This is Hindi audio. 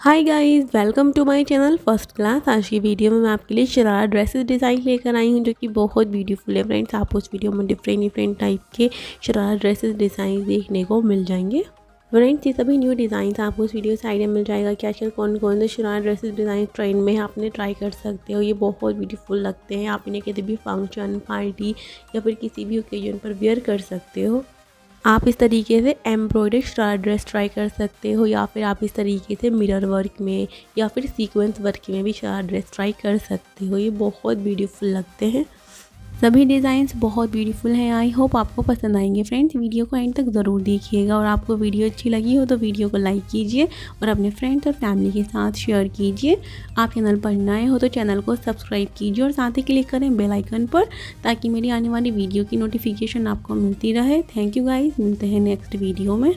Hi guys welcome to my channel first class आज की वीडियो में मैं आपके लिए शरारा ड्रेसेस डिज़ाइन लेकर आई हूँ, जो कि बहुत ब्यूटीफुल है फ्रेंड्स आप उस वीडियो में डिफरेंट डिफरेंट टाइप के शरारा ड्रेसेस डिज़ाइन देखने को मिल जाएँगे। फ्रेंड्स ये सभी न्यू डिज़ाइन आपको उस वीडियो से आइडिया मिल जाएगा कि आजकल कौन कौन से शरारा ड्रेसेस डिज़ाइन ट्रेंड में आपने ट्राई कर सकते हो। ये बहुत ब्यूटीफुल लगते हैं। आप इन्हें किसी भी फ़ंक्शन पार्टी या फिर किसी भी ओकेजन पर वेयर कर सकते हो। आप इस तरीके से एम्ब्रॉयडरी स्टार ड्रेस ट्राई कर सकते हो, या फिर आप इस तरीके से मिरर वर्क में, या फिर सीक्वेंस वर्क में भी स्टार ड्रेस ट्राई कर सकते हो। ये बहुत ब्यूटीफुल लगते हैं। सभी डिज़ाइंस बहुत ब्यूटीफुल हैं। आई होप आपको पसंद आएँगे। फ्रेंड्स वीडियो को एंड तक ज़रूर देखिएगा और आपको वीडियो अच्छी लगी हो तो वीडियो को लाइक कीजिए और अपने फ्रेंड्स और फैमिली के साथ शेयर कीजिए। आप चैनल पर नए हो तो चैनल को सब्सक्राइब कीजिए और साथ ही क्लिक करें बेल आइकन पर ताकि मेरी आने वाली वीडियो की नोटिफिकेशन आपको मिलती रहे। थैंक यू गाइज़ मिलते हैं नेक्स्ट वीडियो में।